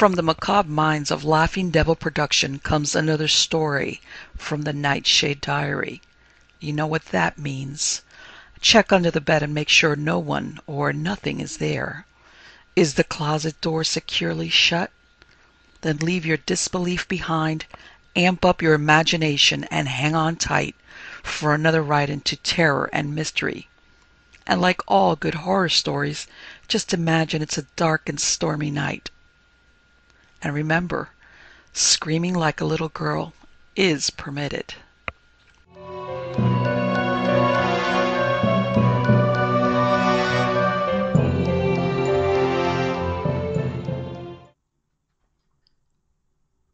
From the macabre minds of Laughing Devil Production comes another story from the Nightshade Diary. You know what that means. Check under the bed and make sure no one or nothing is there. Is the closet door securely shut? Then leave your disbelief behind, amp up your imagination, and hang on tight for another ride into terror and mystery. And like all good horror stories, just imagine it's a dark and stormy night. And remember, screaming like a little girl is permitted.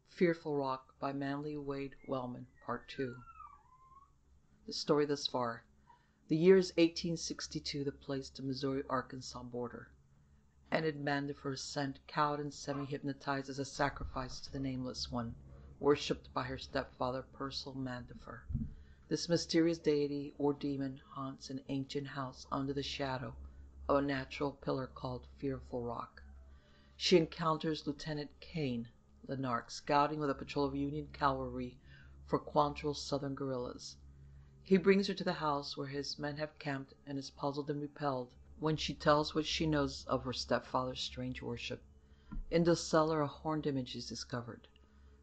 Fearful Rock by Manly Wade Wellman, Part 2. The story thus far. The year is 1862, the place the Missouri Arkansas border. Enid Mandifer is sent, cowed and semi hypnotized, as a sacrifice to the Nameless One, worshipped by her stepfather, Persil Mandifer. This mysterious deity or demon haunts an ancient house under the shadow of a natural pillar called Fearful Rock. She encounters Lieutenant Kane Lanark, scouting with a patrol of Union cavalry for Quantrill's southern guerrillas. He brings her to the house where his men have camped and is puzzled and repelled when she tells what she knows of her stepfather's strange worship. In the cellar a horned image is discovered.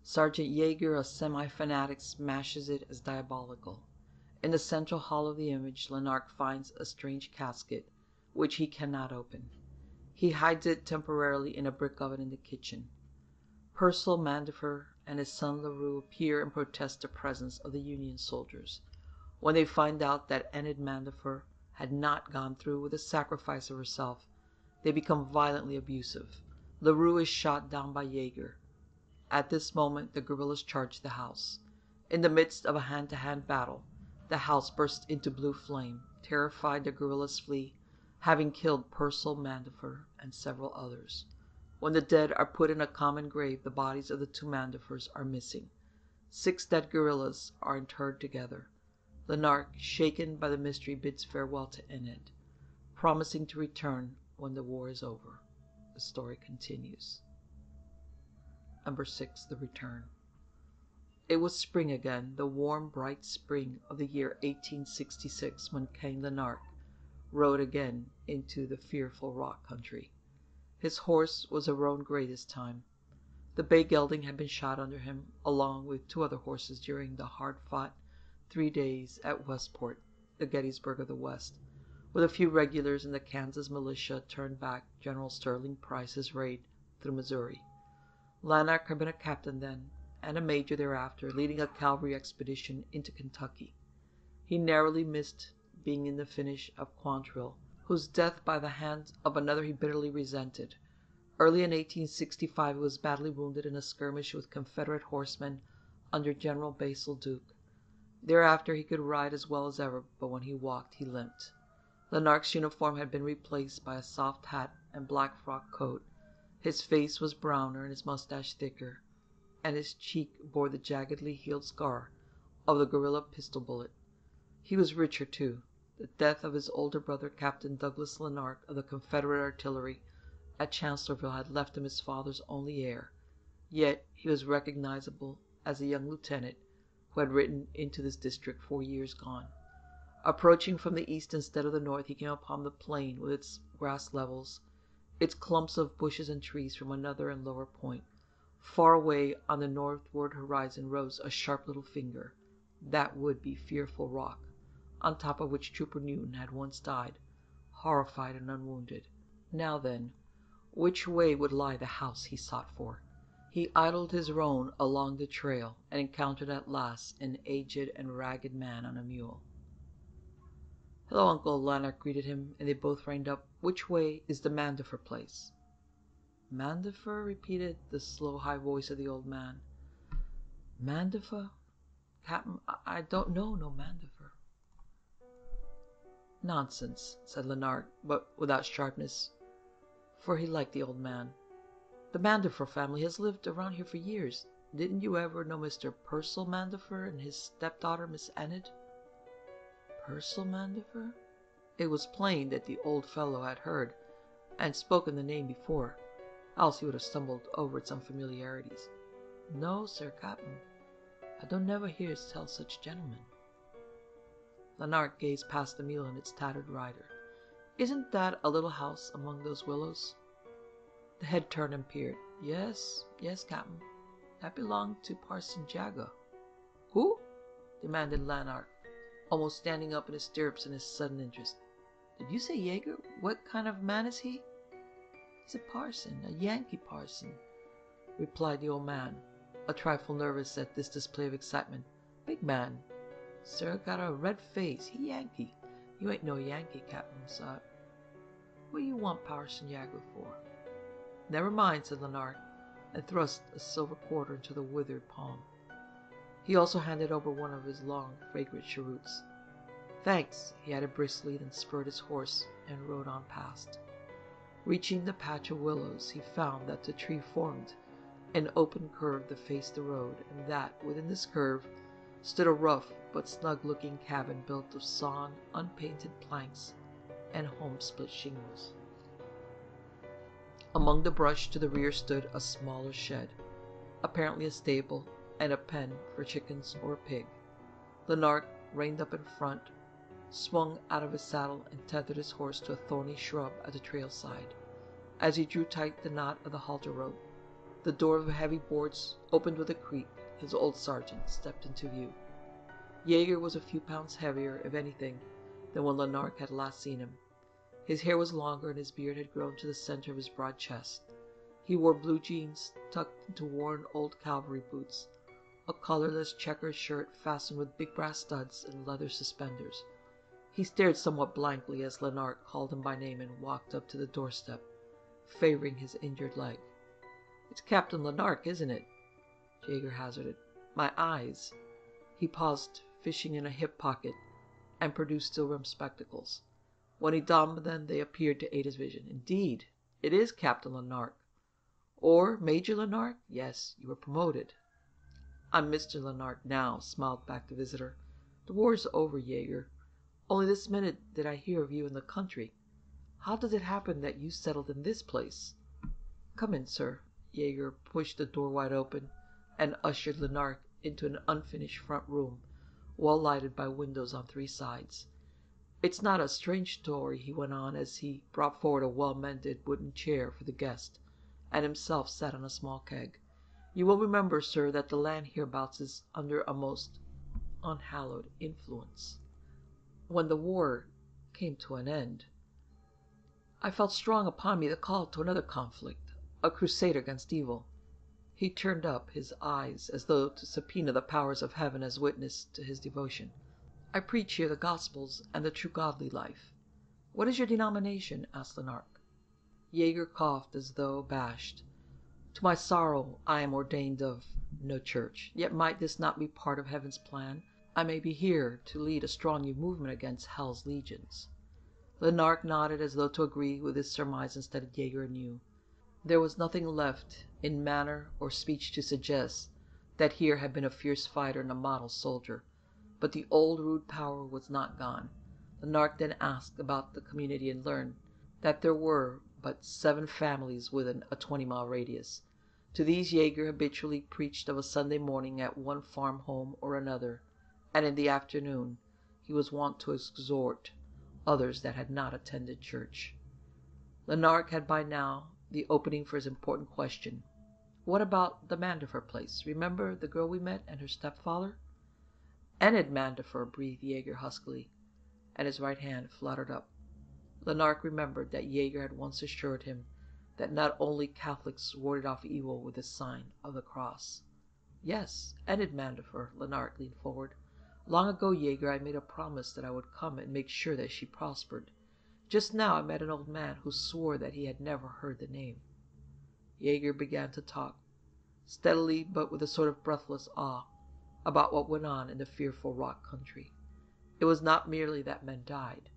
Sergeant Jaeger, a semi fanatic, smashes it as diabolical. In the central hall of the image Lanark finds a strange casket, which he cannot open. He hides it temporarily in a brick oven in the kitchen. Persil Mandifer and his son LaRue appear and protest the presence of the Union soldiers. When they find out that Enid Mandifer had not gone through with the sacrifice of herself, they become violently abusive. LaRue is shot down by Jaeger. At this moment the guerrillas charge the house. In the midst of a hand to hand battle, the house bursts into blue flame. Terrified, the guerrillas flee, having killed Persil Mandifer and several others. When the dead are put in a common grave, the bodies of the two Mandifers are missing. Six dead guerrillas are interred together. Lanark, shaken by the mystery, bids farewell to Enid, promising to return when the war is over. The story continues. Number 6. The Return. It was spring again, the warm, bright spring of the year 1866, when Kane Lanark rode again into the fearful rock country. His horse was a roan gray this time. The bay gelding had been shot under him, along with two other horses, during the hard fought three days at Westport, the Gettysburg of the West, with a few regulars and the Kansas militia turned back General Sterling Price's raid through Missouri. Lanark had been a captain then, and a major thereafter, leading a cavalry expedition into Kentucky. He narrowly missed being in the finish of Quantrill, whose death by the hand of another he bitterly resented. Early in 1865 he was badly wounded in a skirmish with Confederate horsemen under General Basil Duke. Thereafter he could ride as well as ever, but when he walked he limped. Lanark's uniform had been replaced by a soft hat and black frock coat. His face was browner and his mustache thicker, and his cheek bore the jaggedly healed scar of the guerrilla pistol bullet. He was richer, too. The death of his older brother, Captain Douglas Lanark of the Confederate artillery at Chancellorsville, had left him his father's only heir, yet he was recognizable as a young lieutenant who had ridden into this district four years gone. Approaching from the east instead of the north, he came upon the plain with its grass levels, its clumps of bushes and trees from another and lower point. Far away on the northward horizon rose a sharp little finger. That would be Fearful Rock, on top of which Trooper Newton had once died, horrified and unwounded. Now then, which way would lie the house he sought for? He idled his roan along the trail, and encountered at last an aged and ragged man on a mule. "Hello, Uncle!" Lanark greeted him, and they both reined up. "Which way is the Mandifer place?" "Mandifer?" repeated the slow, high voice of the old man. "Mandifer? Cap'n, I don't know no Mandifer." "Nonsense!" said Lanark, but without sharpness, for he liked the old man. The Mandifer family has lived around here for years. Didn't you ever know Mr. Persil Mandifer and his stepdaughter, Miss Enid?" Persil Mandifer? It was plain that the old fellow had heard and spoken the name before. else he would have stumbled over its unfamiliarities. No, sir, Captain. I don't never hear tell such gentlemen. Lanark gazed past the mule and its tattered rider. Isn't that a little house among those willows? The head turned and peered. Yes, yes, Captain. That belonged to Parson Jago. Who? demanded Lanark, almost standing up in his stirrups in his sudden interest. Did you say Jaeger? What kind of man is he? He's a parson, a Yankee parson, replied the old man, a trifle nervous at this display of excitement. Big man. Sir, got a red face. He Yankee. You ain't no Yankee, Captain Sot. What you want Parson Jago for? Never mind, said Lanark, and thrust a silver quarter into the withered palm. He also handed over one of his long, fragrant cheroots. Thanks, he added briskly, then spurred his horse and rode on past. Reaching the patch of willows, he found that the tree formed an open curve that faced the road, and that, within this curve, stood a rough but snug-looking cabin built of sawn, unpainted planks and home-split shingles. Among the brush to the rear stood a smaller shed, apparently a stable and a pen for chickens or a pig. Lanark reined up in front, swung out of his saddle, and tethered his horse to a thorny shrub at the trail side. As he drew tight the knot of the halter rope, the door of the heavy boards opened with a creak. His old sergeant stepped into view. Jaeger was a few pounds heavier, if anything, than when Lanark had last seen him. His hair was longer and his beard had grown to the center of his broad chest. He wore blue jeans tucked into worn old cavalry boots, a collarless checkered shirt fastened with big brass studs, and leather suspenders. He stared somewhat blankly as Lanark called him by name and walked up to the doorstep, favoring his injured leg. It's Captain Lanark, isn't it? Jaeger hazarded. My eyes. He paused, fishing in a hip pocket, and produced steel rimmed spectacles. When he donned them they appeared to aid his vision. Indeed, it is Captain Lanark. Or Major Lanark? Yes, you were promoted. I'm Mr. Lanark now, smiled back the visitor. The war's over, Jaeger. Only this minute did I hear of you in the country. How does it happen that you settled in this place? Come in, sir. Jaeger pushed the door wide open and ushered Lanark into an unfinished front room, well lighted by windows on three sides. It's not a strange story, he went on as he brought forward a well mended wooden chair for the guest, and himself sat on a small keg. You will remember, sir, that the land hereabouts is under a most unhallowed influence. When the war came to an end, I felt strong upon me the call to another conflict, a crusade against evil. He turned up his eyes as though to subpoena the powers of heaven as witness to his devotion. I preach here the Gospels and the true godly life. What is your denomination? asked Lanark. Jaeger coughed as though abashed. To my sorrow I am ordained of no church. Yet might this not be part of heaven's plan? I may be here to lead a strong new movement against hell's legions. Lanark nodded as though to agree with his surmise and studied Jaeger anew. There was nothing left in manner or speech to suggest that here had been a fierce fighter and a model soldier. But the old rude power was not gone. Lanark then asked about the community and learned that there were but seven families within a twenty mile radius. To these Jaeger habitually preached of a Sunday morning at one farm home or another, and in the afternoon he was wont to exhort others that had not attended church. Lanark had by now the opening for his important question. What about the Mandifer place? Remember the girl we met and her stepfather? Enid Mandifer, breathed Jaeger huskily, and his right hand fluttered up. Lanark remembered that Jaeger had once assured him that not only Catholics warded off evil with the sign of the cross. Yes, Enid Mandifer, Lanark leaned forward. Long ago, Jaeger, I made a promise that I would come and make sure that she prospered. Just now I met an old man who swore that he had never heard the name. Jaeger began to talk, steadily but with a sort of breathless awe about what went on in the fearful rock country. It was not merely that men died.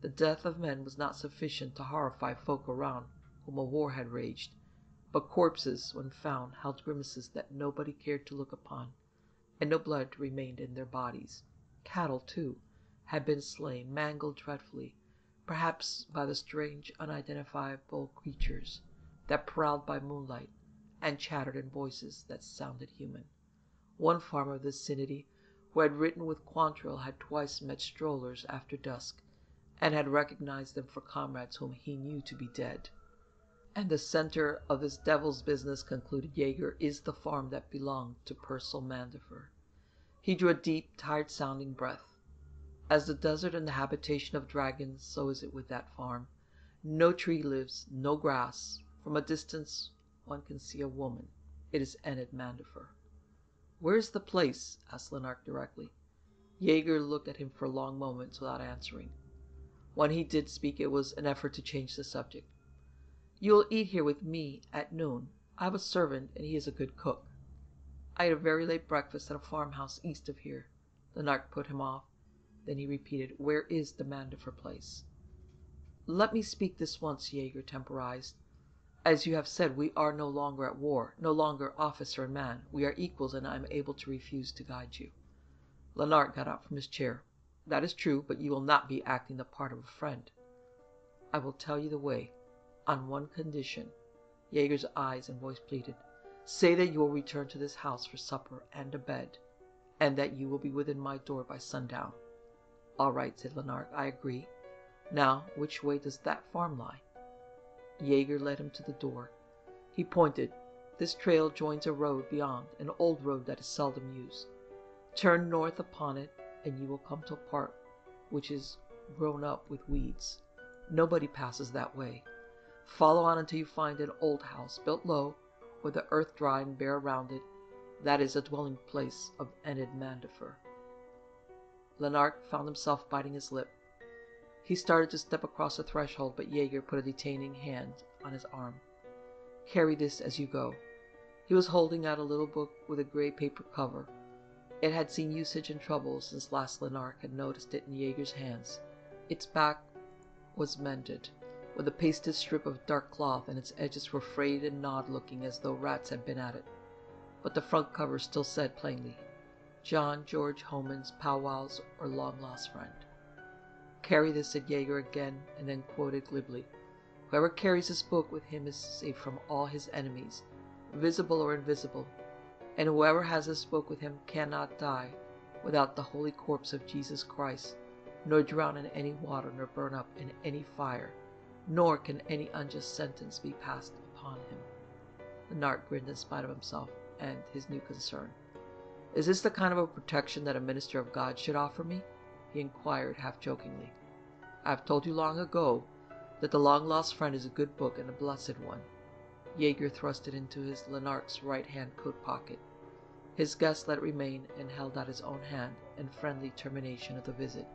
The death of men was not sufficient to horrify folk around whom a war had raged, but corpses, when found, held grimaces that nobody cared to look upon, and no blood remained in their bodies. Cattle, too, had been slain, mangled dreadfully, perhaps by the strange, unidentifiable creatures that prowled by moonlight and chattered in voices that sounded human. One farmer of the vicinity who had ridden with Quantrill had twice met strollers after dusk, and had recognized them for comrades whom he knew to be dead. And the center of this devil's business, concluded Jaeger, is the farm that belonged to Persil Mandifer. He drew a deep, tired sounding breath. As the desert and the habitation of dragons, so is it with that farm. No tree lives, no grass. From a distance one can see a woman. It is Enid Mandifer. "Where is the place?" asked Lanark directly. Jaeger looked at him for long moments without answering. When he did speak it was an effort to change the subject. "You will eat here with me at noon. I have a servant, and he is a good cook. I ate a very late breakfast at a farmhouse east of here." Lanark put him off. Then he repeated, "Where is the Mandifer place?" "Let me speak this once," Jaeger temporized. "As you have said, we are no longer at war, no longer officer and man. We are equals, and I am able to refuse to guide you." Lanark got up from his chair. "That is true, but you will not be acting the part of a friend." "I will tell you the way, on one condition." Jaeger's eyes and voice pleaded. "Say that you will return to this house for supper and a bed, and that you will be within my door by sundown." "All right," said Lanark. "I agree. Now, which way does that farm lie?" Jaeger led him to the door. He pointed. "This trail joins a road beyond, an old road that is seldom used. Turn north upon it, and you will come to a part which is grown up with weeds. Nobody passes that way. Follow on until you find an old house, built low, with the earth dry and bare around it. That is the dwelling place of Enid Mandifer." Lanark found himself biting his lip. He started to step across the threshold, but Jaeger put a detaining hand on his arm. "Carry this as you go." He was holding out a little book with a gray paper cover. It had seen usage and trouble since last Lanark had noticed it in Jaeger's hands. Its back was mended with a pasted strip of dark cloth, and its edges were frayed and gnawed, looking as though rats had been at it. But the front cover still said plainly, "John George Hohman's Powwows or Long Lost Friend." "Carry this," said Jaeger again, and then quoted glibly, "Whoever carries this book with him is safe from all his enemies, visible or invisible, and whoever has this book with him cannot die without the holy corpse of Jesus Christ, nor drown in any water, nor burn up in any fire nor can any unjust sentence be passed upon him. The Lanark grinned in spite of himself and his new concern. Is this the kind of a protection that a minister of God should offer me? he inquired half jokingly. I have told you long ago that The Long Lost Friend is a good book and a blessed one. Jaeger thrust it into his Lanark's right hand coat pocket. His guest let it remain and held out his own hand in friendly termination of the visit.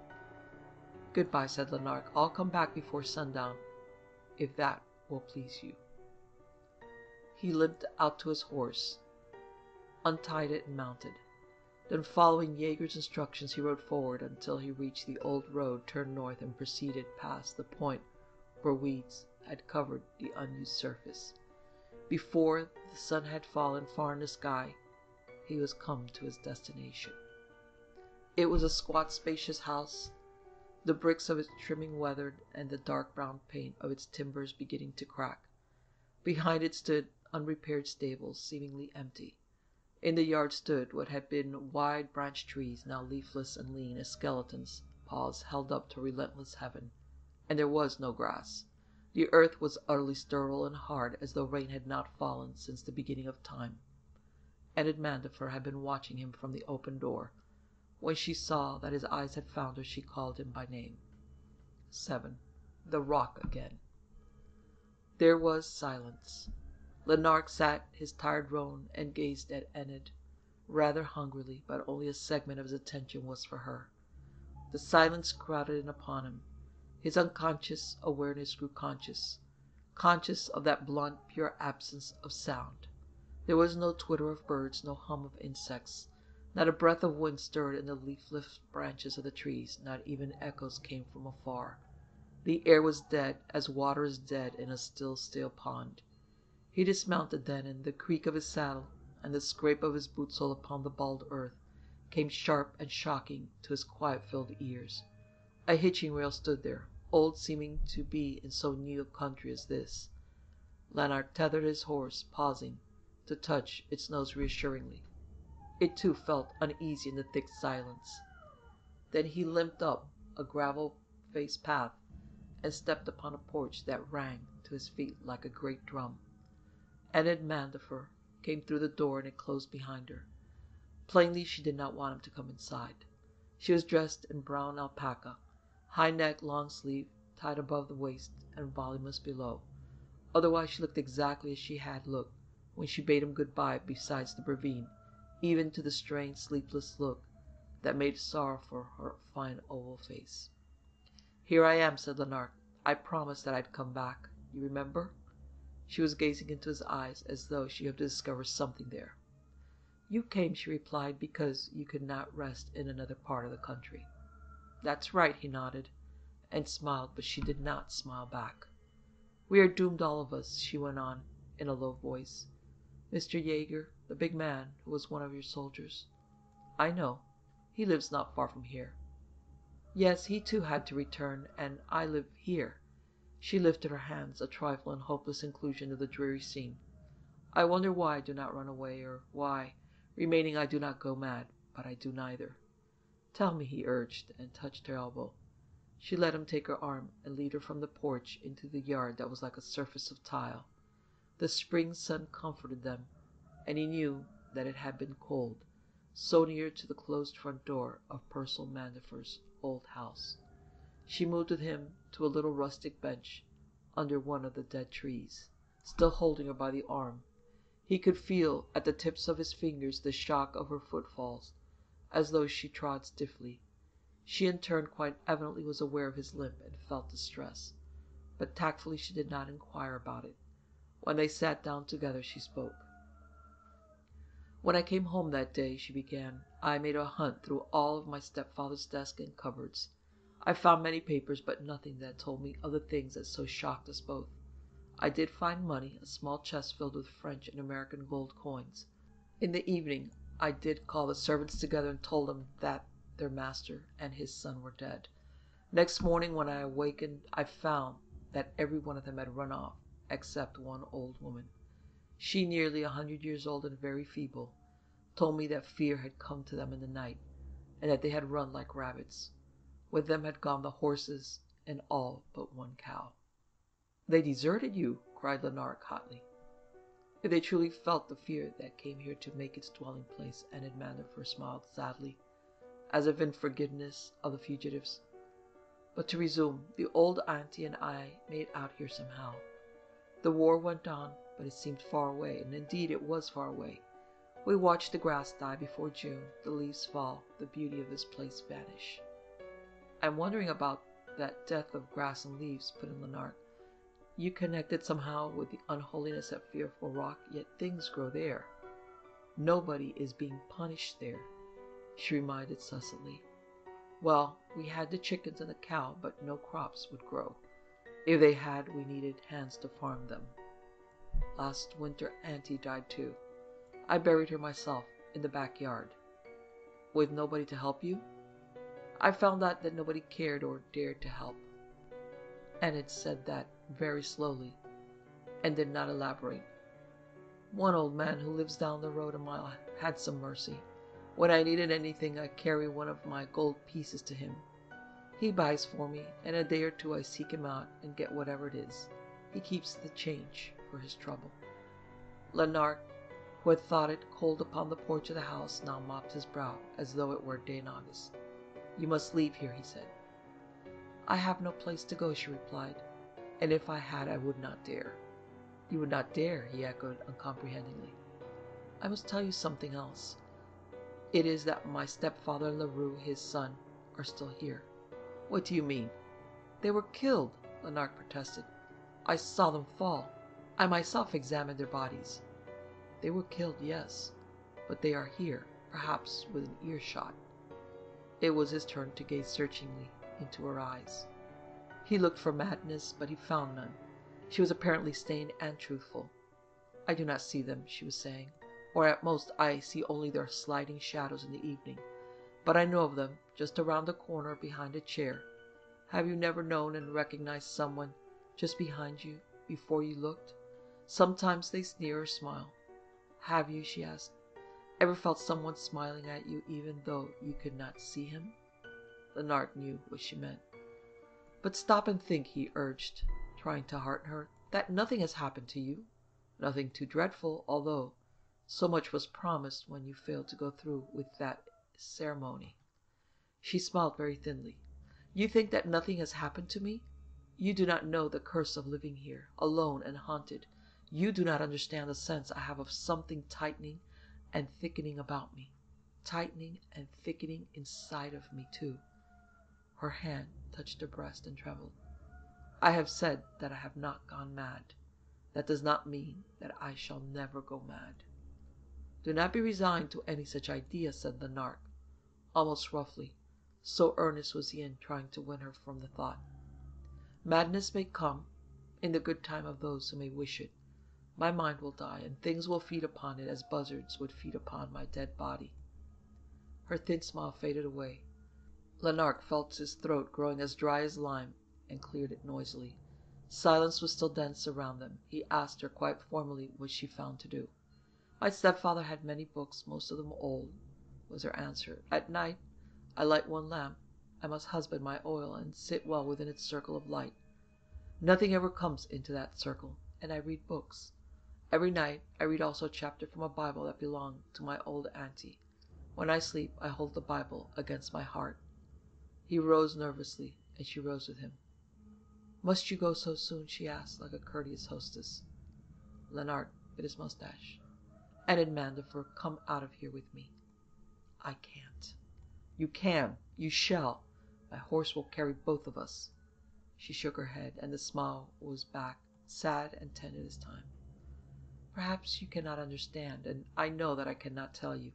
Goodbye, said Lanark. I'll come back before sundown if that will please you. He limped out to his horse, untied it, and mounted. Then, following Jaeger's instructions, he rode forward until he reached the old road, turned north, and proceeded past the point where weeds had covered the unused surface. Before the sun had fallen far in the sky, he was come to his destination. It was a squat, spacious house the bricks of its trimming weathered, and the dark brown paint of its timbers beginning to crack. Behind it stood unrepaired stables, seemingly empty. In the yard stood what had been wide branched trees, now leafless and lean as skeletons, paws held up to relentless heaven. And there was no grass. The earth was utterly sterile and hard, as though rain had not fallen since the beginning of time. Enid Mandifer had been watching him from the open door. When she saw that his eyes had found her, she called him by name. 7. The Rock Again. There was silence. Lanark sat his tired roan and gazed at Enid, rather hungrily, but only a segment of his attention was for her. The silence crowded in upon him. His unconscious awareness grew conscious, conscious of that blunt, pure absence of sound. There was no twitter of birds, no hum of insects. Not a breath of wind stirred in the leafless branches of the trees, not even echoes came from afar. The air was dead, as water is dead in a still, still pond. He dismounted then, and the creak of his saddle and the scrape of his boot sole upon the bald earth came sharp and shocking to his quiet filled ears. A hitching rail stood there, old seeming to be in so new a country as this. Lanark tethered his horse, pausing to touch its nose reassuringly. It too felt uneasy in the thick silence. Then he limped up a gravel faced path and stepped upon a porch that rang to his feet like a great drum. Enid Mandifer came through the door and it closed behind her. Plainly she did not want him to come inside. She was dressed in brown alpaca, high neck, long sleeve, tied above the waist and voluminous below. Otherwise she looked exactly as she had looked when she bade him good bye beside the ravine, even to the strained, sleepless look that made sorrow for her fine oval face. "Here I am," said Lanark. "I promised that I'd come back. You remember?" She was gazing into his eyes as though she hoped to discover something there. "You came," she replied, "because you could not rest in another part of the country." "That's right," he nodded, and smiled, but she did not smile back. "We are doomed, all of us," she went on in a low voice. "Mr. Jaeger, the big man who was one of your soldiers " "I know. He lives not far from here." "Yes, he too had to return, and I live here." She lifted her hands, a trifle in hopeless inclusion of the dreary scene. "I wonder why I do not run away, or why, remaining, I do not go mad, but I do neither." "Tell me," he urged, and touched her elbow. She let him take her arm and lead her from the porch into the yard that was like a surface of tile. The spring sun comforted them, and he knew that it had been cold, so near to the closed front door of Persil Mandifer's old house. She moved with him to a little rustic bench under one of the dead trees, still holding her by the arm. He could feel at the tips of his fingers the shock of her footfalls, as though she trod stiffly. She in turn quite evidently was aware of his limp and felt the stress, but tactfully she did not inquire about it. When they sat down together she spoke. "When I came home that day," she began, "I made a hunt through all of my stepfather's desk and cupboards. I found many papers, but nothing that told me of the things that so shocked us both. I did find money, a small chest filled with French and American gold coins. In the evening I did call the servants together and told them that their master and his son were dead. Next morning when I awakened I found that every one of them had run off, except one old woman. She, nearly a hundred years old and very feeble, told me that fear had come to them in the night, and that they had run like rabbits. With them had gone the horses and all but one cow. "They deserted you!" cried Lanark hotly. If they truly felt the fear that came here to make its dwelling place, Enid Mandifer smiled sadly as if in forgiveness of the fugitives. But to resume, the old auntie and I made out here somehow. The war went on, but it seemed far away, and indeed it was far away. We watched the grass die before June, the leaves fall, the beauty of this place vanish. I'm wondering about that death of grass and leaves, put in Lanark. You connect it somehow with the unholiness at Fearful Rock, yet things grow there. Nobody is being punished there she reminded Cecily. Well, we had the chickens and the cow, but no crops would grow. If they had, we needed hands to farm them. Last winter, Auntie died too. I buried her myself in the backyard. With nobody to help you? I found out that nobody cared or dared to help. Enid said that very slowly and did not elaborate. One old man who lives down the road a mile had some mercy. When I needed anything, I carry one of my gold pieces to him. He buys for me, and a day or two I seek him out and get whatever it is. He keeps the change for his trouble. Lanark, who had thought it cold upon the porch of the house, now mopped his brow as though it were day in August. You must leave here, he said. I have no place to go, she replied, and if I had, I would not dare. You would not dare, he echoed uncomprehendingly. I must tell you something else. It is that my stepfather LaRue, his son, are still here. What do you mean? They were killed, Lanark protested. I saw them fall. I myself examined their bodies. They were killed, yes, but they are here, perhaps within earshot. It was his turn to gaze searchingly into her eyes. He looked for madness, but he found none. She was apparently sane and truthful. I do not see them, she was saying or at most I see only their sliding shadows in the evening. But I know of them, just around the corner behind a chair. Have you never known and recognized someone just behind you before you looked? Sometimes they sneer or smile. Have you, she asked, ever felt someone smiling at you even though you could not see him? Lanark knew what she meant. But stop and think, he urged, trying to hearten her, that nothing has happened to you. Nothing too dreadful, although so much was promised when you failed to go through with that ceremony. She smiled very thinly. You think that nothing has happened to me? You do not know the curse of living here, alone and haunted. You do not understand the sense I have of something tightening and thickening about me. Tightening and thickening inside of me, too. Her hand touched her breast and trembled. I have said that I have not gone mad. That does not mean that I shall never go mad. Do not be resigned to any such idea, said Lanark, almost roughly, so earnest was he in trying to win her from the thought. Madness may come in the good time of those who may wish it. My mind will die, and things will feed upon it as buzzards would feed upon my dead body. Her thin smile faded away. Lanark felt his throat growing as dry as lime and cleared it noisily. Silence was still dense around them. He asked her quite formally what she found to do. My stepfather had many books, most of them old, was her answer. At night I light one lamp. I must husband my oil and sit well within its circle of light. Nothing ever comes into that circle, and I read books. Every night I read also a chapter from a Bible that belonged to my old auntie. When I sleep, I hold the Bible against my heart. He rose nervously, and she rose with him. Must you go so soon? she asked, like a courteous hostess. Lanark bit his mustache. Enid Mandifer, come out of here with me. I can't. You can. You shall. My horse will carry both of us. She shook her head, and the smile was back, sad and tender this time. Perhaps you cannot understand, and I know that I cannot tell you.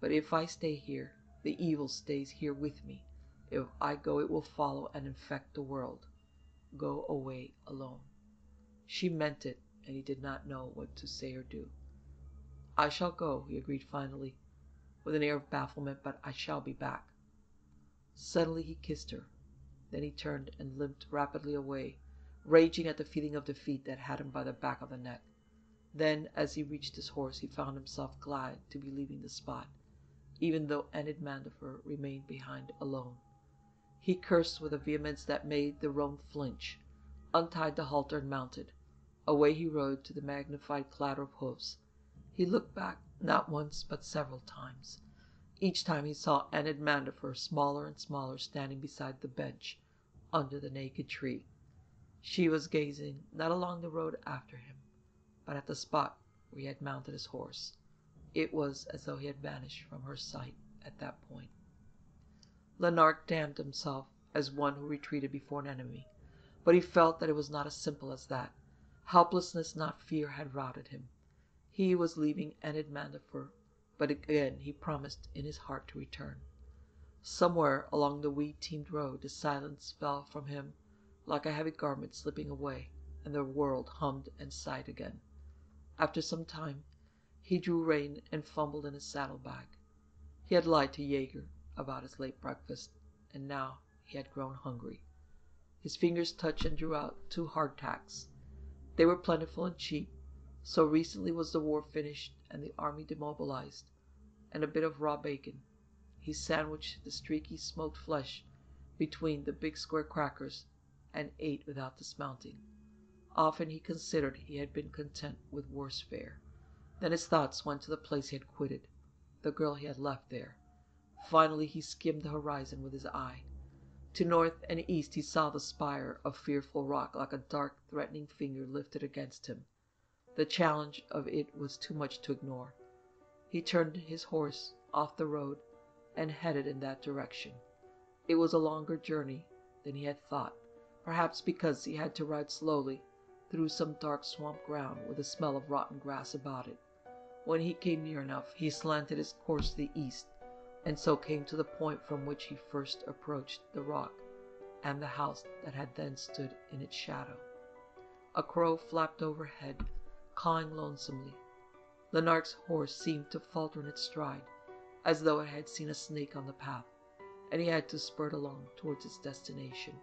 But if I stay here, the evil stays here with me. If I go, it will follow and infect the world. Go away alone. She meant it, and he did not know what to say or do. I shall go, he agreed finally, with an air of bafflement, but I shall be back. Suddenly he kissed her. Then he turned and limped rapidly away, raging at the feeling of defeat that had him by the back of the neck. Then, as he reached his horse, he found himself glad to be leaving the spot, even though Enid Mandifer remained behind alone. He cursed with a vehemence that made the roan flinch, untied the halter, and mounted. Away he rode to the magnified clatter of hoofs. He looked back, not once but several times. Each time he saw Enid Mandifer, smaller and smaller, standing beside the bench under the naked tree. She was gazing not along the road after him, but at the spot where he had mounted his horse. It was as though he had vanished from her sight at that point. Lanark damned himself as one who retreated before an enemy, but he felt that it was not as simple as that. Helplessness, not fear, had routed him. He was leaving Enid Mandifer, but again he promised in his heart to return. Somewhere along the weed teemed road the silence fell from him like a heavy garment slipping away, and the world hummed and sighed again. After some time he drew rein and fumbled in his saddle bag. He had lied to Jaeger about his late breakfast, and now he had grown hungry. His fingers touched and drew out two hardtacks. They were plentiful and cheap, so recently was the war finished and the army demobilized, and a bit of raw bacon. He sandwiched the streaky smoked flesh between the big square crackers and ate without dismounting. Often he considered he had been content with worse fare. Then his thoughts went to the place he had quitted, the girl he had left there. Finally he skimmed the horizon with his eye. To north and east he saw the spire of fearful rock like a dark, threatening finger lifted against him. The challenge of it was too much to ignore. He turned his horse off the road and headed in that direction. It was a longer journey than he had thought, perhaps because he had to ride slowly through some dark swamp ground with a smell of rotten grass about it. When he came near enough, he slanted his course to the east and so came to the point from which he first approached the rock and the house that had then stood in its shadow. A crow flapped overhead, cawing lonesomely. Lanark's horse seemed to falter in its stride, as though it had seen a snake on the path, and he had to spurt along towards its destination.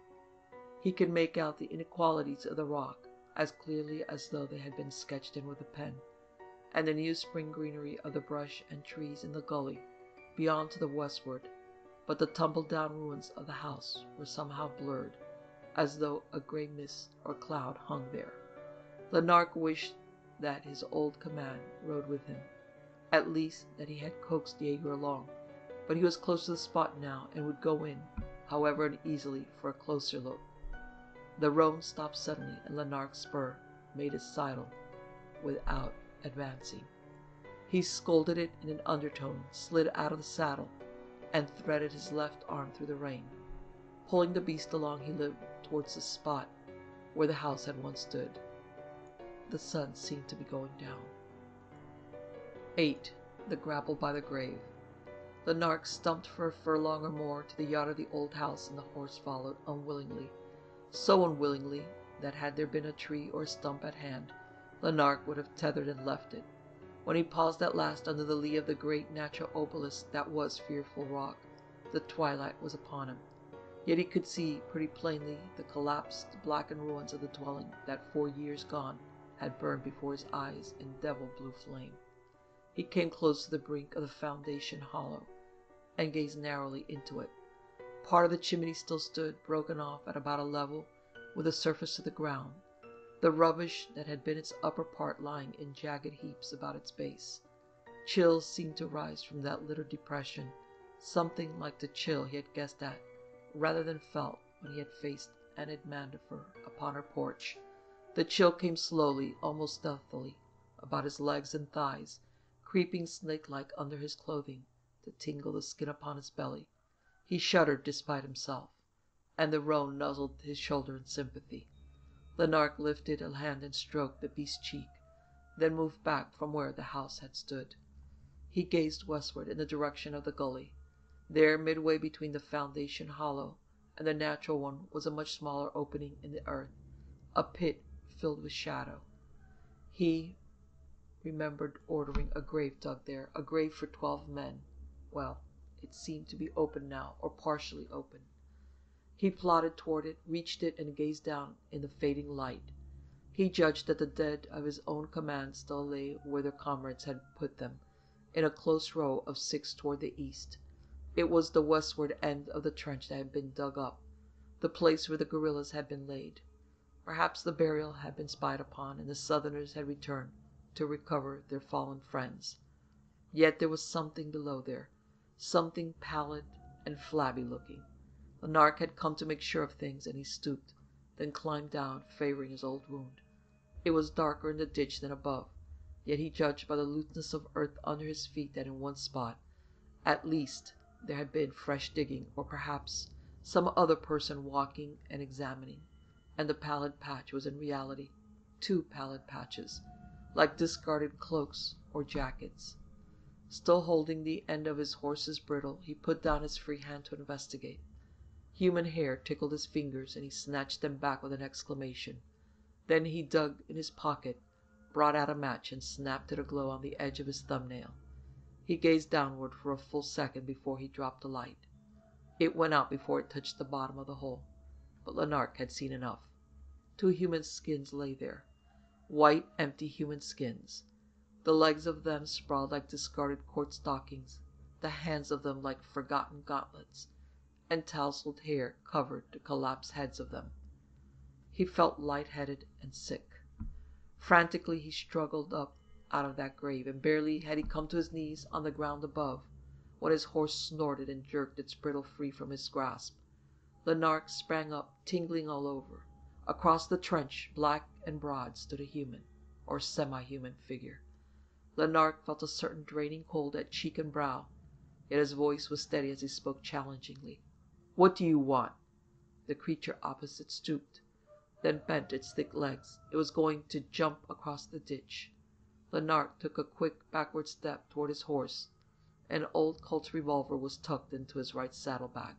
He could make out the inequalities of the rock as clearly as though they had been sketched in with a pen, and the new spring greenery of the brush and trees in the gully beyond to the westward, but the tumble-down ruins of the house were somehow blurred, as though a grey mist or cloud hung there. Lanark wished that his old command rode with him, at least that he had coaxed Jaeger along, but he was close to the spot now and would go in, however uneasily, for a closer look. The roan stopped suddenly, and Lanark's spur made it sidle without advancing. He scolded it in an undertone, slid out of the saddle, and threaded his left arm through the rein. Pulling the beast along, he limped towards the spot where the house had once stood. The sun seemed to be going down. 8. The Grapple by the Grave. Lanark stumped for a furlong or more to the yard of the old house, and the horse followed unwillingly. So unwillingly that had there been a tree or stump at hand, Lanark would have tethered and left it. When he paused at last under the lee of the great natural obelisk that was Fearful Rock, the twilight was upon him. Yet he could see pretty plainly the collapsed, blackened ruins of the dwelling that four years gone had burned before his eyes in devil blue flame. He came close to the brink of the foundation hollow and gazed narrowly into it. Part of the chimney still stood, broken off at about a level with the surface of the ground, the rubbish that had been its upper part lying in jagged heaps about its base. Chills seemed to rise from that little depression, something like the chill he had guessed at rather than felt when he had faced Enid Mandifer upon her porch. The chill came slowly, almost stealthily, about his legs and thighs, creeping snake-like under his clothing to tingle the skin upon his belly. He shuddered despite himself, and the roan nuzzled his shoulder in sympathy. Lanark lifted a hand and stroked the beast's cheek, then moved back from where the house had stood. He gazed westward in the direction of the gully. There, midway between the foundation hollow and the natural one, was a much smaller opening in the earth, a pit filled with shadow. He remembered ordering a grave dug there, a grave for twelve men. Well, it seemed to be open now, or partially open. He plodded toward it, reached it, and gazed down in the fading light. He judged that the dead of his own command still lay where their comrades had put them, in a close row of six toward the east. It was the westward end of the trench that had been dug up, the place where the guerrillas had been laid. Perhaps the burial had been spied upon, and the Southerners had returned to recover their fallen friends. Yet there was something below there, something pallid and flabby looking. Lanark had come to make sure of things, and he stooped, then climbed down, favoring his old wound. It was darker in the ditch than above, yet he judged by the looseness of earth under his feet that in one spot, at least, there had been fresh digging, or perhaps some other person walking and examining and the pallid patch was in reality two pallid patches, like discarded cloaks or jackets. Still holding the end of his horse's bridle, he put down his free hand to investigate. Human hair tickled his fingers, and he snatched them back with an exclamation. Then he dug in his pocket, brought out a match, and snapped it aglow on the edge of his thumbnail. He gazed downward for a full second before he dropped the light. It went out before it touched the bottom of the hole, but Lanark had seen enough. Two human skins lay there, white, empty human skins. The legs of them sprawled like discarded court stockings, the hands of them like forgotten gauntlets, and tousled hair covered the collapsed heads of them. He felt light-headed and sick. Frantically he struggled up out of that grave, and barely had he come to his knees on the ground above, when his horse snorted and jerked its bridle free from his grasp. Lanark sprang up, tingling all over. Across the trench, black and broad, stood a human, or semi-human, figure. Lanark felt a certain draining cold at cheek and brow, yet his voice was steady as he spoke challengingly. "What do you want?" The creature opposite stooped, then bent its thick legs. It was going to jump across the ditch. Lanark took a quick backward step toward his horse. An old Colt's revolver was tucked into his right saddlebag.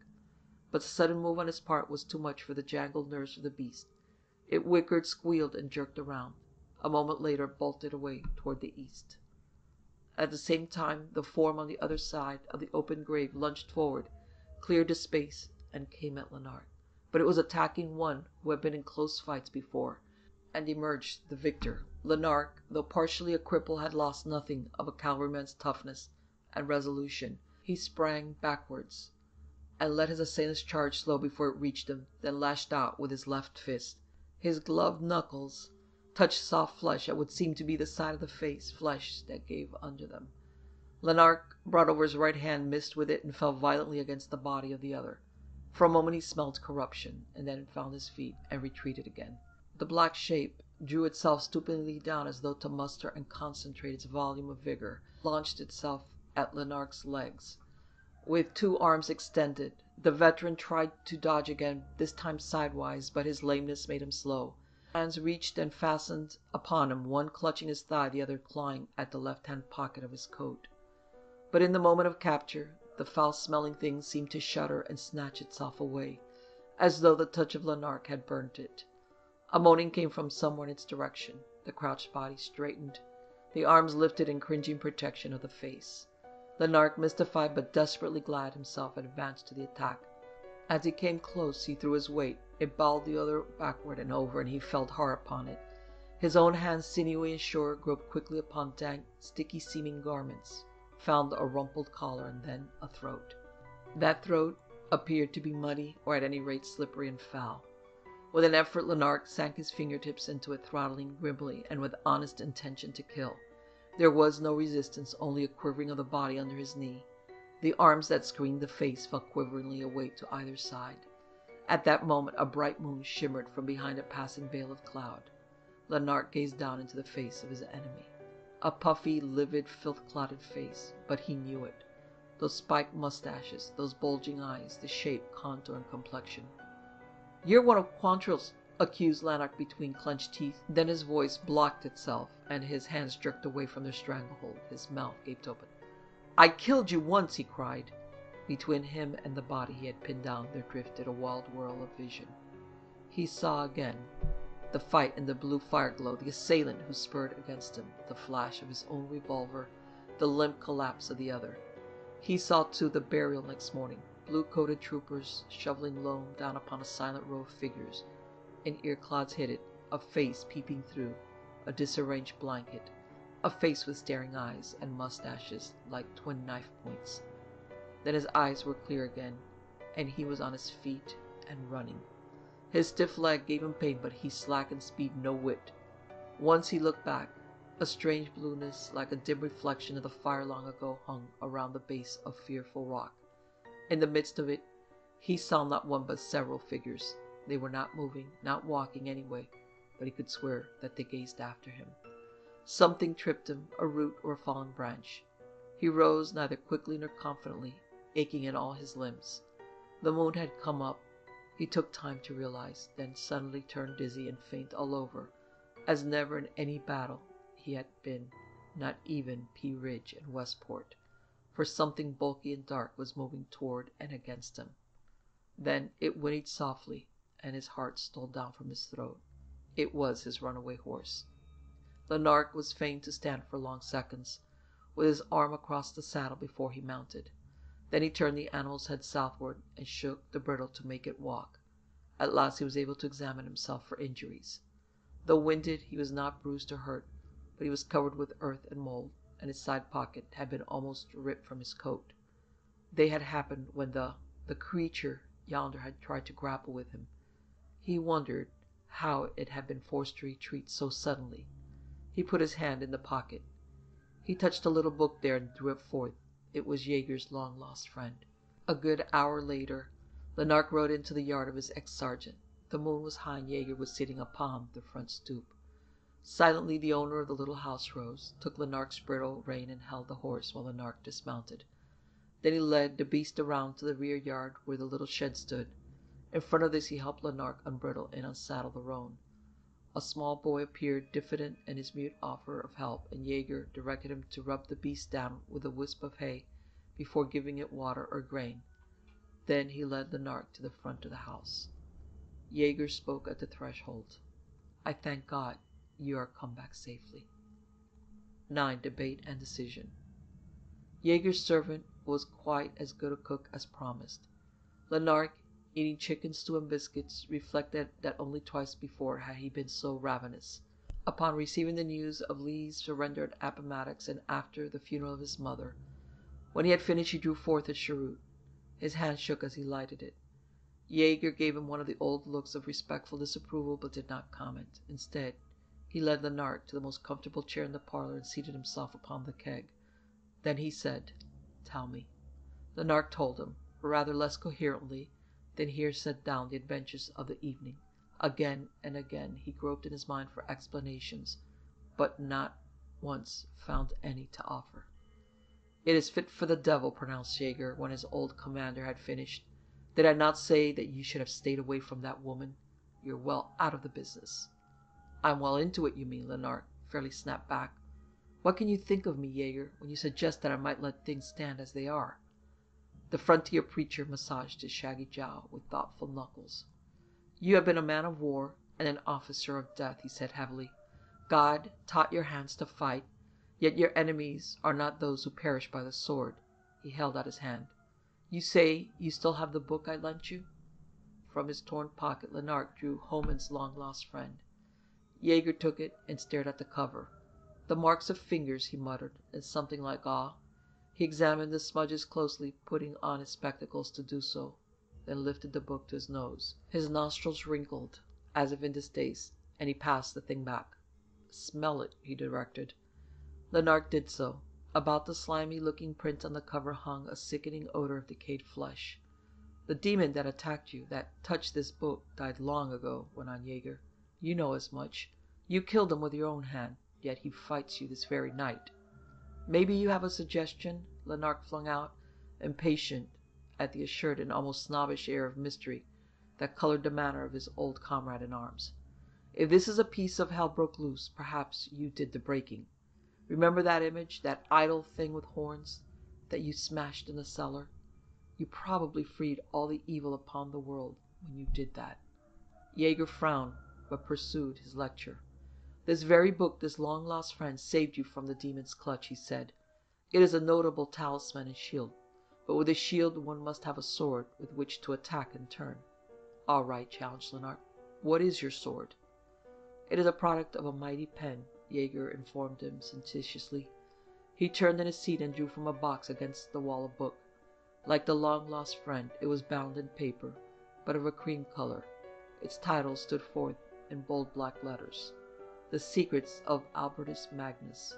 But the sudden move on his part was too much for the jangled nerves of the beast. It whickered, squealed, and jerked around. A moment later bolted away toward the east. At the same time the form on the other side of the open grave lunged forward, cleared a space, and came at Lanark. But it was attacking one who had been in close fights before, and emerged the victor. Lanark, though partially a cripple, had lost nothing of a cavalryman's toughness and resolution. He sprang backwards, and let his assailant's charge slow before it reached him, then lashed out with his left fist. His gloved knuckles touched soft flesh at what seemed to be the side of the face, flesh that gave under them. Lanark brought over his right hand, missed with it, and fell violently against the body of the other. For a moment he smelled corruption, and then found his feet and retreated again. The black shape drew itself stoopingly down as though to muster and concentrate its volume of vigor, launched itself at Lanark's legs. With two arms extended, the veteran tried to dodge again, this time sidewise, but his lameness made him slow. Hands reached and fastened upon him, one clutching his thigh, the other clawing at the left-hand pocket of his coat. But in the moment of capture, the foul-smelling thing seemed to shudder and snatch itself away, as though the touch of Lanark had burnt it. A moaning came from somewhere in its direction. The crouched body straightened, the arms lifted in cringing protection of the face. Lanark, mystified but desperately glad himself, advanced to the attack. As he came close, he threw his weight. It bowled the other backward and over, and he felt hard upon it. His own hands, sinewy and sure, groped quickly upon dank, sticky-seeming garments found a rumpled collar, and then a throat. That throat appeared to be muddy, or at any rate slippery and foul. With an effort, Lanark sank his fingertips into it, throttling grimly, and with honest intention to kill. There was no resistance, only a quivering of the body under his knee. The arms that screened the face fell quiveringly away to either side. At that moment a bright moon shimmered from behind a passing veil of cloud. Lanark gazed down into the face of his enemy. A puffy, livid, filth-clotted face, but he knew it. Those spiked mustaches, those bulging eyes, the shape, contour, and complexion. "You're one of Quantrill's," accused Lanark between clenched teeth. Then his voice blocked itself, and his hands jerked away from their stranglehold. His mouth gaped open. "I killed you once!" he cried. Between him and the body he had pinned down there drifted a wild whirl of vision. He saw again the fight in the blue fire glow, the assailant who spurred against him, the flash of his own revolver, the limp collapse of the other. He saw, too, the burial next morning, blue-coated troopers shoveling loam down upon a silent row of figures. In ear-clods hid it, a face peeping through, a disarranged blanket, a face with staring eyes and mustaches like twin knife points. Then his eyes were clear again, and he was on his feet and running. His stiff leg gave him pain, but he slackened speed no whit. Once he looked back. A strange blueness, like a dim reflection of the fire long ago, hung around the base of Fearful Rock. In the midst of it, he saw not one but several figures. They were not moving, not walking anyway, but he could swear that they gazed after him. Something tripped him, a root or a fallen branch. He rose neither quickly nor confidently, aching in all his limbs. The moon had come up, he took time to realize, then suddenly turned dizzy and faint all over, as never in any battle he had been, not even Pea Ridge and Westport, for something bulky and dark was moving toward and against him. Then it whinnied softly, and his heart stole down from his throat. It was his runaway horse. Lanark was fain to stand for long seconds, with his arm across the saddle before he mounted. Then he turned the animal's head southward and shook the bridle to make it walk. At last he was able to examine himself for injuries. Though winded, he was not bruised or hurt, but he was covered with earth and mold, and his side pocket had been almost ripped from his coat. They had happened when the the creature yonder had tried to grapple with him. He wondered how it had been forced to retreat so suddenly. He put his hand in the pocket. He touched a little book there and drew it forth. It was Jaeger's long lost friend. A good hour later, Lanark rode into the yard of his ex sergeant. The moon was high and Jaeger was sitting upon the front stoop. Silently the owner of the little house rose, took Lanark's bridle rein and held the horse while Lanark dismounted. Then he led the beast around to the rear yard where the little shed stood. In front of this he helped Lanark unbridle and unsaddle the roan. A small boy appeared, diffident in his mute offer of help, and Jaeger directed him to rub the beast down with a wisp of hay before giving it water or grain. Then he led Lanark to the front of the house. Jaeger spoke at the threshold. I thank God you are come back safely. 9. Debate and Decision Jaeger's servant was quite as good a cook as promised. Lanark eating chicken stew and biscuits, reflected that only twice before had he been so ravenous. Upon receiving the news of Lee's surrender at Appomattox, and after the funeral of his mother, when he had finished he drew forth a cheroot. His hand shook as he lighted it. Jaeger gave him one of the old looks of respectful disapproval, but did not comment. Instead, he led Lanark to the most comfortable chair in the parlor and seated himself upon the keg. Then he said, "Tell me." Lanark told him, rather less coherently than he had set down, the adventures of the evening. Again and again he groped in his mind for explanations, but not once found any to offer. "It is fit for the devil," pronounced Jaeger, when his old commander had finished. "Did I not say that you should have stayed away from that woman? You're well out of the business." "I'm well into it, you mean," Lanark fairly snapped back. "What can you think of me, Jaeger, when you suggest that I might let things stand as they are?" The frontier preacher massaged his shaggy jowl with thoughtful knuckles. "You have been a man of war and an officer of death," he said heavily. "God taught your hands to fight, yet your enemies are not those who perish by the sword." He held out his hand. "You say you still have the book I lent you?" From his torn pocket Lanark drew Hohman's long lost friend. Jaeger took it and stared at the cover. "The marks of fingers," he muttered, in something like awe. He examined the smudges closely, putting on his spectacles to do so then lifted the book to his nose. His nostrils wrinkled, as if in distaste, and he passed the thing back. "Smell it," he directed. Lanark did so. About the slimy looking print on the cover hung a sickening odor of decayed flesh. "The demon that attacked you, that touched this book, died long ago," went on Jaeger. "You know as much. You killed him with your own hand, yet he fights you this very night." "Maybe you have a suggestion?" Lanark flung out, impatient at the assured and almost snobbish air of mystery that colored the manner of his old comrade in arms. "If this is a piece of hell broke loose, perhaps you did the breaking. Remember that image, that idol thing with horns, that you smashed in the cellar? You probably freed all the evil upon the world when you did that." Jaeger frowned, but pursued his lecture. "This very book, this long lost friend, saved you from the demon's clutch," he said. "It is a notable talisman and shield. But with a shield one must have a sword with which to attack in turn." "All right," challenged Lanark. "What is your sword?" "It is a product of a mighty pen," Jaeger informed him sententiously. He turned in his seat and drew from a box against the wall a book. Like the long lost friend, it was bound in paper, but of a cream color. Its title stood forth in bold black letters: "The Secrets of Albertus Magnus."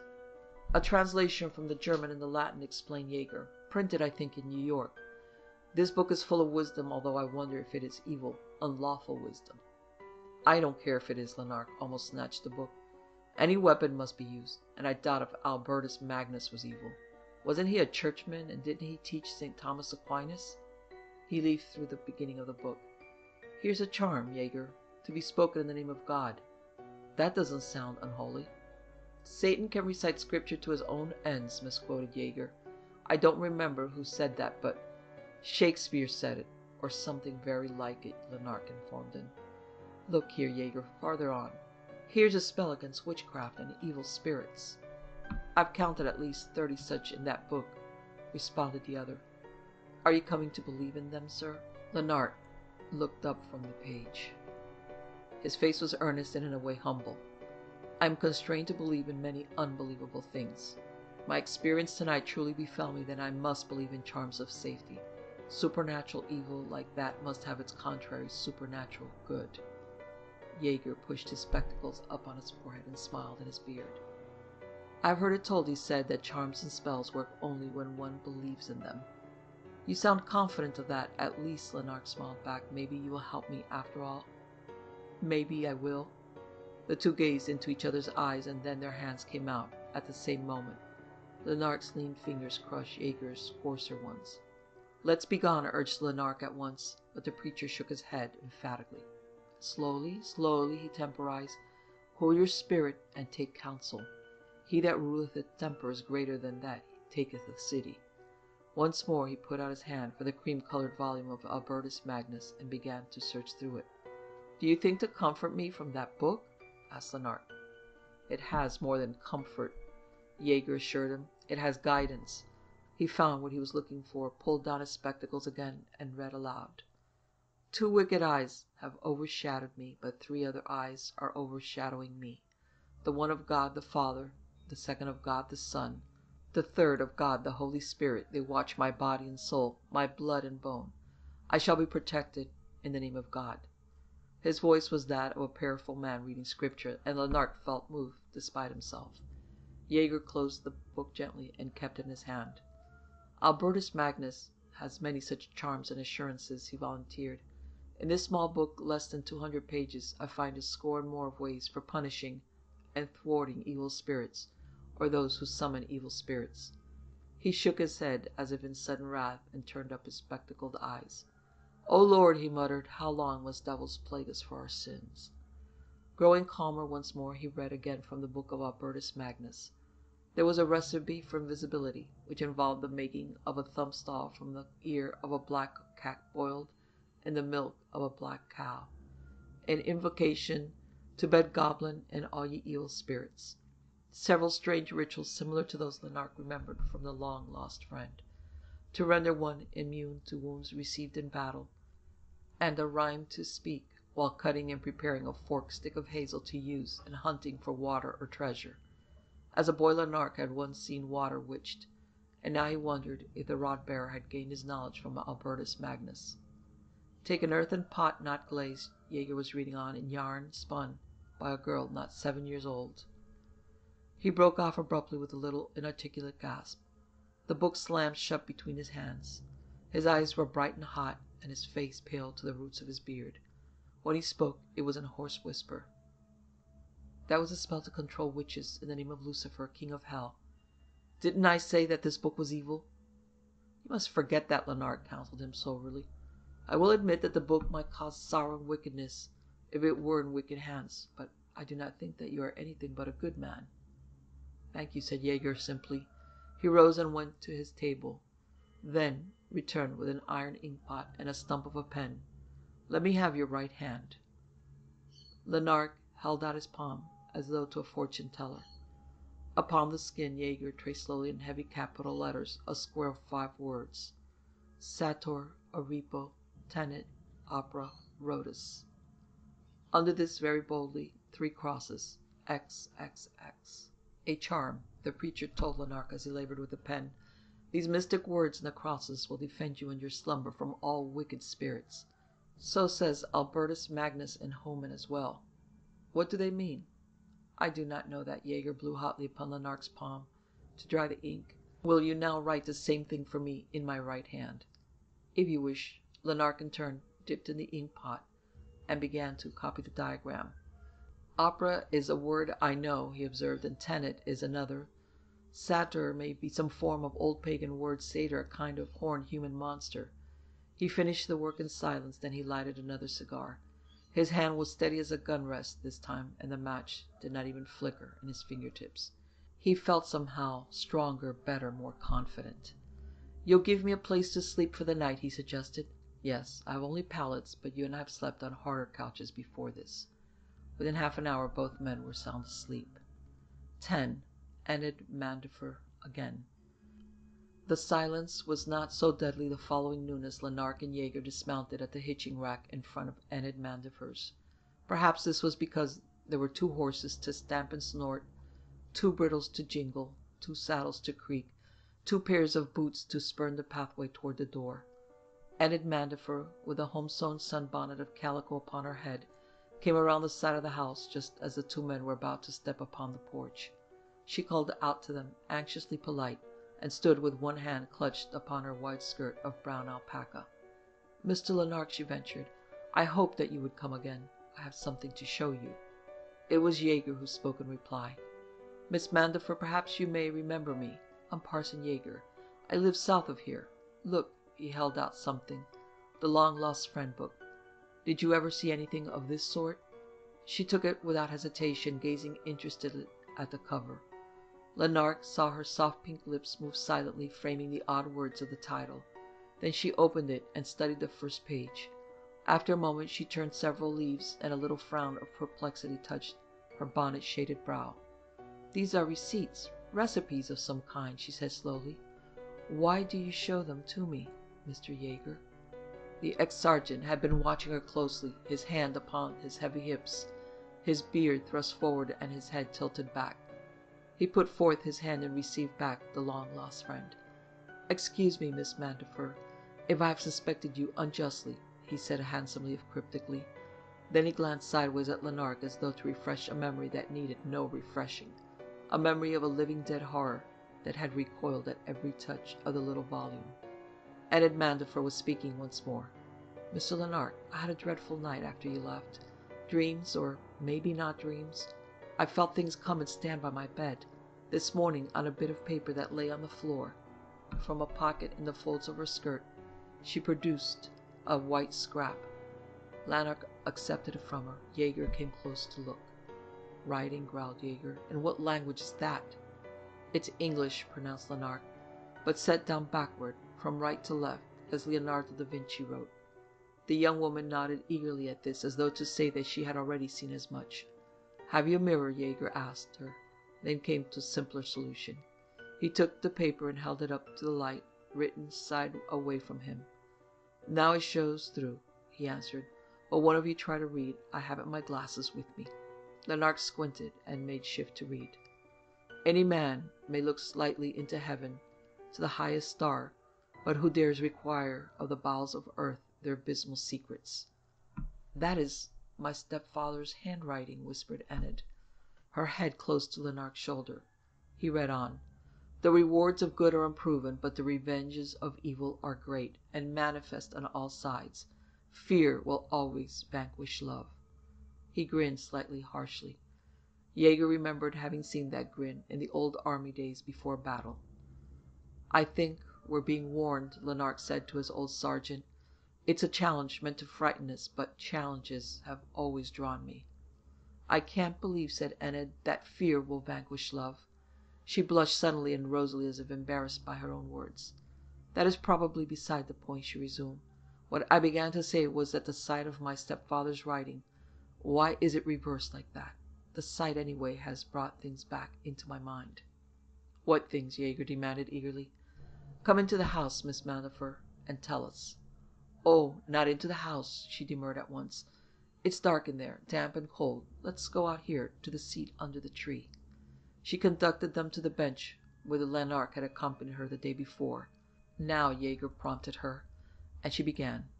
"A translation from the German and the Latin," explained Jaeger printed, I think, in New York. This book is full of wisdom, although I wonder if it is evil, unlawful wisdom. I don't care if it is, Lanark almost snatched the book. Any weapon must be used, and I doubt if Albertus Magnus was evil. Wasn't he a churchman, and didn't he teach St. Thomas Aquinas? He leafed through the beginning of the book. Here's a charm, Jaeger, to be spoken in the name of God. That doesn't sound unholy. Satan can recite scripture to his own ends, misquoted Jaeger. I don't remember who said that, but Shakespeare said it, or something very like it, Lanark informed him. Look here, Jaeger, farther on. Here's a spell against witchcraft and evil spirits. I've counted at least thirty such in that book, responded the other. Are you coming to believe in them, sir? Lanark looked up from the page. His face was earnest and in a way humble. I am constrained to believe in many unbelievable things. My experience tonight truly befell me that I must believe in charms of safety. Supernatural evil like that must have its contrary supernatural good. Jaeger pushed his spectacles up on his forehead and smiled in his beard. I've heard it told, he said, that charms and spells work only when one believes in them. You sound confident of that, at least, Lanark smiled back. Maybe you will help me after all? Maybe I will. The two gazed into each other's eyes, and then their hands came out at the same moment. Lanark's lean fingers crushed Jaeger's coarser ones. "Let's be gone," urged Lanark at once, but the preacher shook his head emphatically. "Slowly, slowly," he temporized. "Cool your spirit and take counsel. He that ruleth the temper is greater than that taketh the city." Once more he put out his hand for the cream-colored volume of Albertus Magnus and began to search through it. "Do you think to comfort me from that book?" asked Lanark. "It has more than comfort," Jaeger assured him. "It has guidance." He found what he was looking for, pulled down his spectacles again, and read aloud. Two wicked eyes have overshadowed me, but three other eyes are overshadowing me. The one of God the Father, the second of God the Son, the third of God the Holy Spirit. They watch my body and soul, my blood and bone. I shall be protected in the name of God. His voice was that of a prayerful man reading scripture, and Lanark felt moved despite himself. Jaeger closed the book gently and kept it in his hand. Albertus Magnus has many such charms and assurances, he volunteered. In this small book, less than two hundred pages, I find a score and more of ways for punishing and thwarting evil spirits, or those who summon evil spirits. He shook his head as if in sudden wrath, and turned up his spectacled eyes. "O Lord," he muttered, "how long must devils plague us for our sins?" Growing calmer once more, he read again from the book of Albertus Magnus. There was a recipe for invisibility, which involved the making of a thumb stall from the ear of a black cat boiled in the milk of a black cow, an invocation to Bed Goblin and all ye evil spirits, several strange rituals similar to those Lanark remembered from the long lost friend, to render one immune to wounds received in battle, and a rhyme to speak while cutting and preparing a forked stick of hazel to use in hunting for water or treasure. As a boy Lanark had once seen water witched, and now he wondered if the rod bearer had gained his knowledge from Albertus Magnus. Take an earthen pot not glazed, Jaeger was reading on, in yarn spun by a girl not seven years old. He broke off abruptly with a little inarticulate gasp. The book slammed shut between his hands. His eyes were bright and hot, and his face pale to the roots of his beard. When he spoke, it was in a hoarse whisper. That was a spell to control witches in the name of Lucifer, king of hell. Didn't I say that this book was evil? You must forget that, Lanark counseled him soberly. I will admit that the book might cause sorrow and wickedness if it were in wicked hands, but I do not think that you are anything but a good man. Thank you, said Jaeger simply. He rose and went to his table, then returned with an iron inkpot and a stump of a pen. Let me have your right hand. Lanark held out his palm as though to a fortune teller. Upon the skin, Jaeger traced slowly in heavy capital letters a square of five words: Sator, Arepo, tenet, opera, rotas. Under this, very boldly, three crosses, XXX. A charm, the preacher told Lanark as he labored with the pen. These mystic words in the crosses will defend you in your slumber from all wicked spirits. So says Albertus Magnus and Hohman as well. What do they mean? I do not know that. Jaeger blew hotly upon Lanark's palm to dry the ink. Will you now write the same thing for me in my right hand? If you wish. Lanark in turn dipped in the ink pot and began to copy the diagram. Opera is a word I know, he observed, and tenet is another. Sator may be some form of old pagan word satyr, a kind of horned human monster. He finished the work in silence, then he lighted another cigar. His hand was steady as a gun rest this time, and the match did not even flicker in his fingertips. He felt somehow stronger, better, more confident. You'll give me a place to sleep for the night, he suggested. Yes, I have only pallets, but you and I have slept on harder couches before this. Within half an hour both men were sound asleep. 10. Enid Mandifer again. The silence was not so deadly the following noon as Lanark and Jaeger dismounted at the hitching rack in front of Enid Mandifer's. Perhaps this was because there were two horses to stamp and snort, two bridles to jingle, two saddles to creak, two pairs of boots to spurn the pathway toward the door. Enid Mandifer, with a home-sewn sunbonnet of calico upon her head, came around the side of the house just as the two men were about to step upon the porch. She called out to them, anxiously polite, and stood with one hand clutched upon her wide skirt of brown alpaca. Mr. Lanark, she ventured, I hoped that you would come again. I have something to show you. It was Jaeger who spoke in reply. Miss Mandifer, perhaps you may remember me. I'm Parson Jaeger. I live south of here. Look, he held out something. The long lost friend book. Did you ever see anything of this sort? She took it without hesitation, gazing interestedly at the cover. Lanark saw her soft pink lips move silently, framing the odd words of the title. Then she opened it and studied the first page. After a moment, she turned several leaves, and a little frown of perplexity touched her bonnet shaded brow. These are receipts, recipes of some kind, she said slowly. Why do you show them to me? Mr. Jaeger. The ex-sergeant had been watching her closely, his hand upon his heavy hips, his beard thrust forward and his head tilted back. He put forth his hand and received back the long-lost friend. "Excuse me, Miss Mandifer, if I have suspected you unjustly," he said handsomely if cryptically. Then he glanced sideways at Lanark as though to refresh a memory that needed no refreshing, a memory of a living dead horror that had recoiled at every touch of the little volume. Enid Mandifer was speaking once more. "Mr. Lanark, I had a dreadful night after you left. Dreams, or maybe not dreams. I felt things come and stand by my bed. This morning, on a bit of paper that lay on the floor, from a pocket in the folds of her skirt, she produced a white scrap. Lanark accepted it from her. Jaeger came close to look. Writing, growled Jaeger. And what language is that? It's English, pronounced Lanark, but set down backward, from right to left, as Leonardo da Vinci wrote. The young woman nodded eagerly at this, as though to say that she had already seen as much. Have you a mirror? Jaeger asked her, then came to a simpler solution. He took the paper and held it up to the light, written side away from him. Now it shows through, he answered. Will one of you try to read? I haven't my glasses with me. Lanark squinted and made shift to read. Any man may look slightly into heaven, to the highest star, but who dares require of the bowels of earth their abysmal secrets? That is my stepfather's handwriting, whispered Enid, her head close to Lanark's shoulder. He read on. The rewards of good are unproven, but the revenges of evil are great, and manifest on all sides. Fear will always vanquish love. He grinned slightly harshly. Jaeger remembered having seen that grin in the old army days before battle. I think we're being warned, Lanark said to his old sergeant. It's a challenge meant to frighten us, but challenges have always drawn me. I can't believe, said Enid, that fear will vanquish love. She blushed suddenly and rosily as if embarrassed by her own words. That is probably beside the point, she resumed. What I began to say was that the sight of my stepfather's writing why is it reversed like that? The sight, anyway, has brought things back into my mind. What things? Jaeger demanded eagerly. Come into the house, Miss Mandifer, and tell us. Oh, not into the house, she demurred at once. It's dark in there, damp and cold. Let's go out here, to the seat under the tree. She conducted them to the bench where the Lanark had accompanied her the day before. Now, Jaeger prompted her, and she began.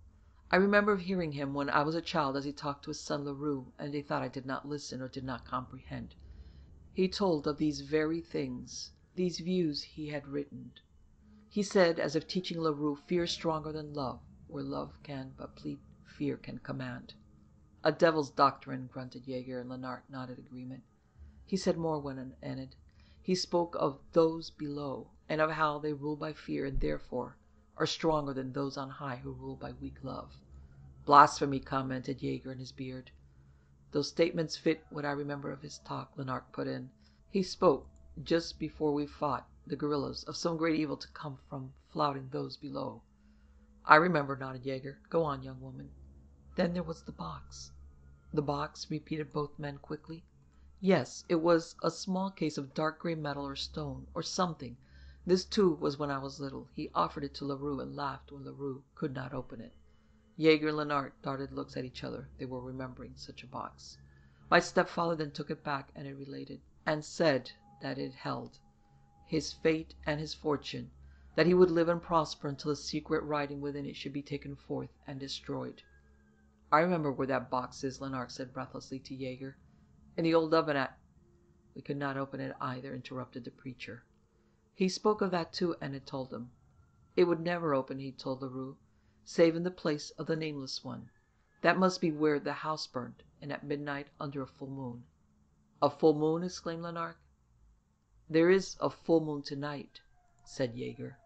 I remember hearing him when I was a child as he talked to his son Leroux, and they thought I did not listen or did not comprehend. He told of these very things, these views he had written. He said, as if teaching Leroux, fear stronger than love, where love can but plead, fear can command. A devil's doctrine, grunted Jaeger, and Lanark nodded agreement. He said more, when on Enid. He spoke of those below, and of how they rule by fear, and therefore are stronger than those on high who rule by weak love. Blasphemy, commented Jaeger in his beard. Those statements fit what I remember of his talk, Lanark put in. He spoke, just before we fought the guerrillas, of some great evil to come from flouting those below. I remember, nodded Jaeger. Go on, young woman. Then there was the box. The box, repeated both men quickly. Yes, it was a small case of dark grey metal or stone, or something this, too, was when I was little. He offered it to Larue and laughed when Larue could not open it. Jaeger and Lanark darted looks at each other. They were remembering such a box. My stepfather then took it back, and it related, and said that it held his fate and his fortune, that he would live and prosper until the secret writing within it should be taken forth and destroyed. I remember where that box is, Lanark said breathlessly to Jaeger. In the old oven at... We could not open it either, interrupted the preacher. He spoke of that too, and had told him. It would never open, he told Leroux, save in the place of the nameless one. That must be where the house burned, and at midnight under a full moon. A full moon? exclaimed Lanark. There is a full moon tonight, said Jaeger.